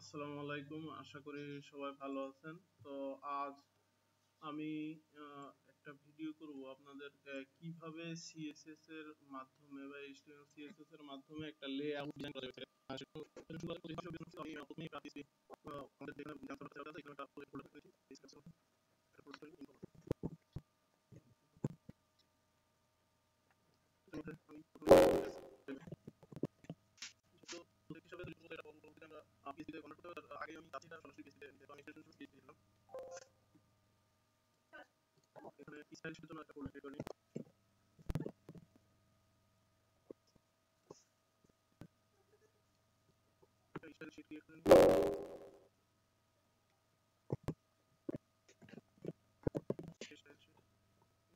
আসসালামু আলাইকুম, আশা করি সবাই ভালো আছেন। তো আজ আমি একটা ভিডিও করব আপনাদের কীভাবে সিএসএস এর মাধ্যমে বা HTML CSS এর মাধ্যমে একটা লেআউট ডিজাইন করা যাবে পরিবেশ বিজনেস আমি প্রথমেই একটা দিয়েছি আমাদের যেখানে জানতে পারতে চাওয়া এখানে একটা ফোল্ডার করেছি ডিসকাশন একটা ফোল্ডার ইনফো আমি প্রথমে তো প্রজেক্ট হিসাবে যদি এটা আগে তো আমরা আমাদের ইস্যু নোটপ্যাড ওপেন করি স্টাইল শিটটা একটু নোটপ্যাড ওপেন করি ভিডিওতে চলে আসে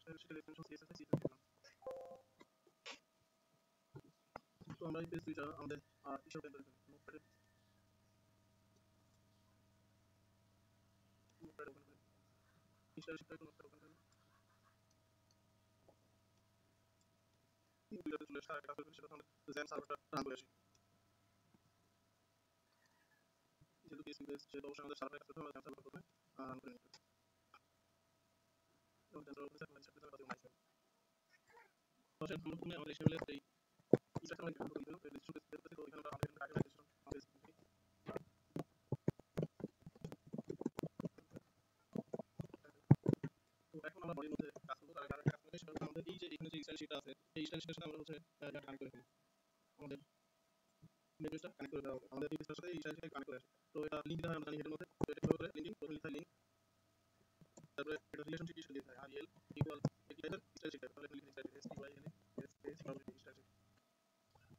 আরেকটা কাজ করি সেটা হচ্ছে আমাদের জ্যাম সার্ভারটা রান করে আসি যেহেতু পিএসপি বেস সেহেতু অবশ্যই আমাদের সার্ভারের কাছে আমরা জ্যাম সার্ভার প্রথমে রান করে নিতে সার্ভার আমরা প্রথমে আমাদের এর এই এটা আমরা পেজ থেকে তো এখানে আমরা আমাদের আগে রেজিস্ট্রেশন আমাদের তো এখন আমরা বডির মধ্যে কাজ করব তার কারণে কাজ করবে সেটা হচ্ছে আমাদের এই যে এখানে যে স্টাইল আছে, এই স্টাইল আমরা হচ্ছে কানেক্ট করে ফেলি। আমাদের মেনুটা কানেক্ট করে দেওয়া আমাদের এই সাথে এই স্টাইল কানেক্ট করে আসে তো এটা লিংক দিতে হয় আমরা এর মধ্যে। তো কীভাবে লিঙ্কিং প্রথমে লিখতে লিংক তারপরে এটা রিলেশনশিপ ইস্যু দিতে আর এল ইকুয়াল এটিআইটার স্টাইল শিট তাহলে লিখে style sheet S L S problem style sheet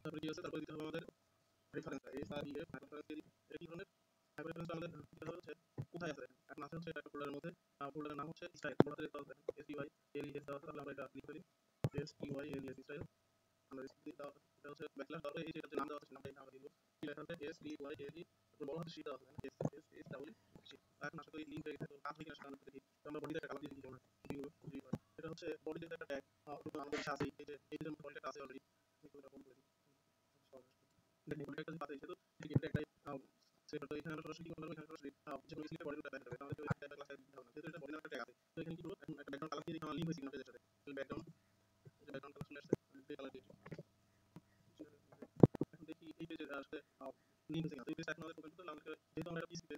তারপরে কি আছে? তারপরে দিতে হবে আমাদের reference S R E F reference এই ধরনের? রেফারেন্স আমাদের দিতে হচ্ছে, কোথায় আছে? এখন আছে হচ্ছে একটা ফোল্ডারের মধ্যে। ফোল্ডারের নাম হচ্ছে স্টাইল ফোল্ডারে দেখতে হবে S T Y L S দেওয়া আছে, তাহলে আমরা এটা লিখে ফেলি এটা হচ্ছে ব্যাকলাস তারপরে এই যে নাম দেওয়া আছে নামটা আমরা দিব কি লেখা আছে S T Y L E বড় হাতে সি আছে এস হয়ে তো কাজ হয়ে গেছে আমরা দেখি আমরা একটা কালার একটা আছে এই যে যে সেটা ঠিক এটা একটাই সেটা এখানে সরাসরি কি করব এখানে সরাসরি যে দেখা যাবে আমাদের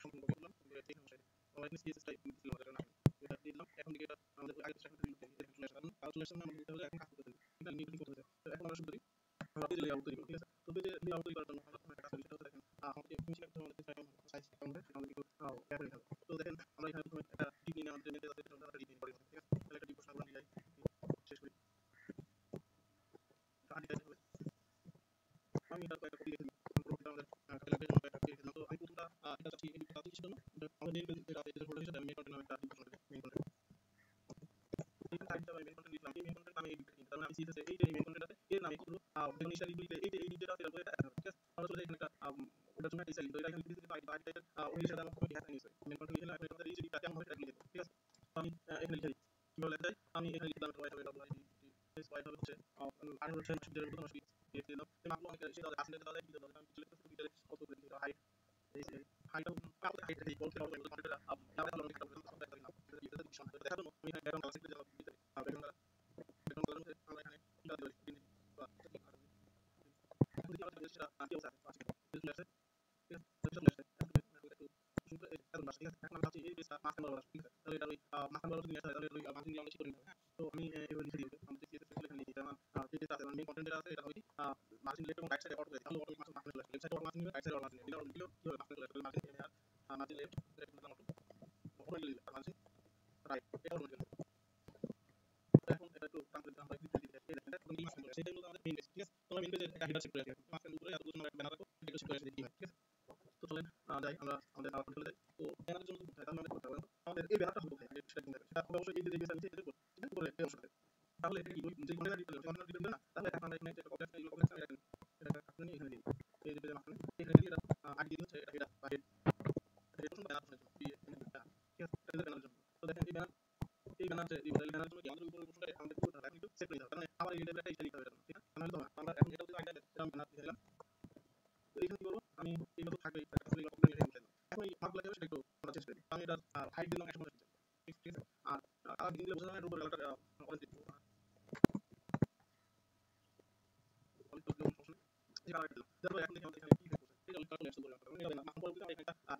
সম্পূর্ণ করলাম করে দেখি সমস্যা আমরা এখানে সিএসএস টাইপ দিলাম আমাদের নাম এটা দিলাম এখন দিকে আমাদের আগে স্ট্রাকচার দিলাম এটা চলে আসে কাজ চলে আসে আমাদের তাহলে এখন কাজ করতে হবে এটা নিয়ে করতে হবে তো এখন আমরা শুরু করি আমরা পেজে লেআউট করি ঠিক আছে তো পেজে লেআউট তৈরি করার জন্য আমরা কাজ করি সেটা দেখেন আমাদের ফিনিশিং একটা আমাদের সাইজ সাইজ কাউন্টার সেটা আমাদের তো দেখেন আমরা এখানে প্রথমে একটা ডিপ নিয়ে আমাদের মেতে আছে আমরা ডিপ করে ঠিক আছে তাহলে একটা ডিপ ঘোষণা নিয়ে যাই শেষ করি আমি এটা একটা কপি লিখে দিই পুরোটা আমাদের কালার পেজ মধ্যে একটা লিখে দিলাম তো আমি পুরোটা এটা চাচ্ছি নামে টাইপটা আমি মেন কন্টেন্ট এই মেন কন্টেন্ট এই যে মেন কন্টেন্ট আছে এর নামে আমরা ওটার জন্য আমার একটা হেডার সেট করে তো চলেন আমাদের তাহলে এই এটা লিখতে হবে ঠিক আছে তাহলে তো আমরা এখন এটা যদি আইডিয়া এরকম ব্যানার দিয়ে দিলাম তো এখানে কি করব আমি এগুলো তো থাকবেই আসলে এগুলো কপি লিখে দিলাম এখন এই মার্কগুলো যেটা সেটা একটু আমরা চেঞ্জ করে দিই আমি এটা হাইট দিলাম 150 ঠিক ঠিক আছে আর আর দিন দিলে বোঝা যায় উপরে কালারটা অরেঞ্জ দিব অরেঞ্জ দিলাম সমস্যা নেই এই কালারটা দিলাম তারপর এখন দেখি আমাদের এখানে কি করছে এই কালারটা লেফট করে আমি এটা না এখন পরবর্তীতে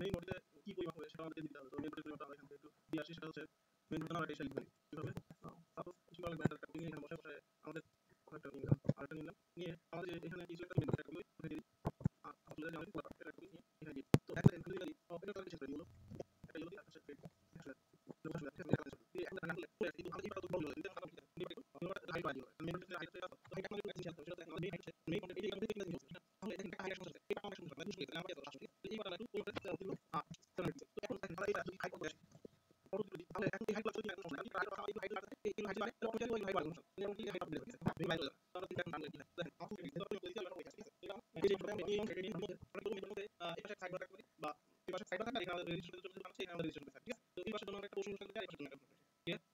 মেইন বডিতে কি পরিমাপ হবে সেটা আমাদের দিতে হবে তো মেইন বডির পরিমাপটা আমরা একটু দিয়ে আসি সেটা হচ্ছে মেইন বডির নাম এটা লিখবেন কীভাবে সাপোজ কিছু লাগবে একটা কপি এখানে বসে বসে আমাদের একটা নিলাম আরেকটা নিলাম নিয়ে আমাদের এখানে কিছু একটা মেইন বডি একটা কপি দিই আর আসলে যে একটা নিয়ে এখানে দিই তো একটা এখানে দিই এটা কাছে করে দিই এটা দিয়ে একটা সেট বা এই পাশে সাইড এখানে এখানে করতে তো এই পাশে জন্য একটা পোর্শন থাকে এই পাশে জন্য একটা ঠিক আছে?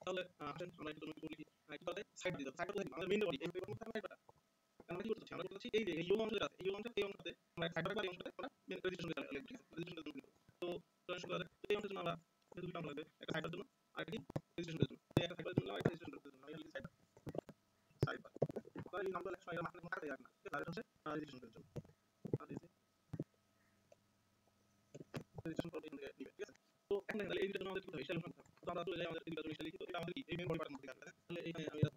তাহলে আসেন, আমরা একটু জন্য লিখি কি বলে? সাইড দিতে সাইড করতে আমাদের বডি এই পেপার মধ্যে আমরা এটা আমরা আমরা আমরা সাইড আমরা করতে করতে তো আমরা আমরা একটা সাইডের জন্য আর একটি করতে সাইডের জন্য করতে সাইড সাইড ঠিক হচ্ছে আর দিছি রেজিস্ট্রেশন ঠিক আছে তো এখন দেখেন এই দুটো আমাদের কি হবে স্টাইল তো আমরা চলে লিখি তো এটা আমাদের কি এই মেইন বডি পার্টের মধ্যে তাহলে এখানে আমি এটা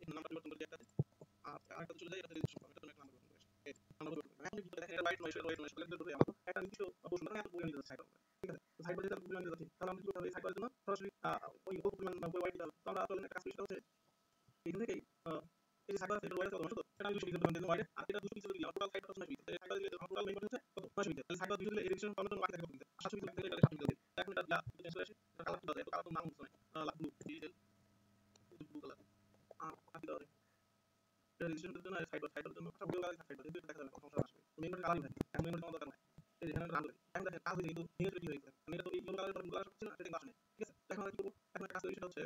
আমরা নাম পরিবর্তন করে আমরা একটা নির্দিষ্ট পোর্শন মানে একটা পরিমাণ দিতে ঠিক আছে তো সাইড বাই সাইড পরিমাণ দিতে যাচ্ছি তাহলে আমরা কি করতে হবে সাইড বাই জন্য সরাসরি ওই কত পরিমাণ বই ওয়াইড দিতে হবে তো আমরা আসলে একটা কাজ করি সেটা হচ্ছে এখান থেকেই এই যে সাইড বাই সাইড ওয়াইড কত তো সেটা আমি 200 বিঘা পরিমাণ দিলাম ওয়াইড আর এটা 200 পিক্সেল দিলাম টোটাল সাইড 200 পিক্সেল এই সাইড বাই দিলে টোটাল মেইন হচ্ছে কত 900 পিক্সেল তাহলে সাইড বাই 200 দিলে এডিশন পাবেন তো ওয়াইড থাকে কত 700 পিক্সেল দিলে এটা 700 পিক্সেল এখন এটা যা চেঞ্জ করে আসি কালার কি এটা কালার নাম হচ্ছে না লাভ ব্লু ব্লু কালার আর কি দাও এটা রেজিস্ট্রেশন করতে না সাইড বাই সাইডের জন্য সব ব্লু কালার সাইড বাই দেখা যাবে সমস্যা আসবে মেইন বডি কালারই থাকে এখন মেইন বডি দরকার নাই এই এখানে রান করি এখন দেখেন কাজ হয়ে কিন্তু নিয়ে কি হয়েছে আমি এটা তো এই ব্লু কালার ব্লু কালার করছি না সেটা আসে ঠিক আছে এখন আমরা কি করব এখন কাজ সেটা হচ্ছে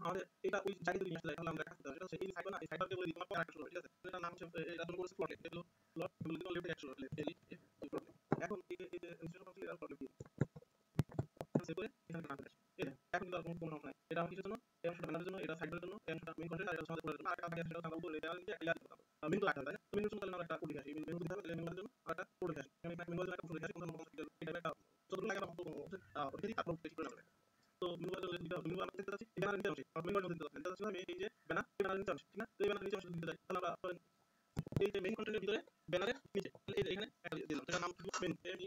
আমাদের এটা ওই জায়গায় যদি আসলে তাহলে আমরা কাজ করতে হবে এই সাইড না এই সাইডকে বলে দিই তোমার একটা শুরু ঠিক আছে এটা নাম হচ্ছে এটা তুমি করছ প্লট এগুলো প্লট এগুলো দিলে লেফট একটা শুরু লেফট এখন এই যে ইনস্টল করছি এটা প্লট দিয়ে সেভ এখানে এই কোনো নাই। এটা আমার কিসের জন্য? এই এটা সাইডের জন্য? এই অংশটা মেইন কন্টেন্ট আর এটা তাহলে মেনুর জন্য আর একটা এটা একটা যত লাগে আমরা ওটা দিয়ে তারপর পেস্ট করে নেব তো বাজার দিতে হবে বাজার দিতে যাচ্ছি এই নিতে হবে আর বাজার দিতে হবে। দিতে আমি এই যে ব্যানার, এই ব্যানার নিতে হবে ঠিক না? তো এই ব্যানার মেইন কন্টেন্টের ভিতরে ব্যানারের নিচে, তাহলে এখানে দিলাম। এটা নাম মেইন এম ই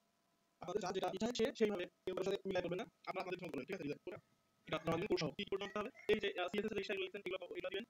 আপনাদের যেটা ইচ্ছা সেইভাবে কেউ সাথে মিলাই করবেন না। আপনারা আমাদের করবেন ঠিক আছে? কি এই যে সিএসএস এগুলো এগুলো দিবেন।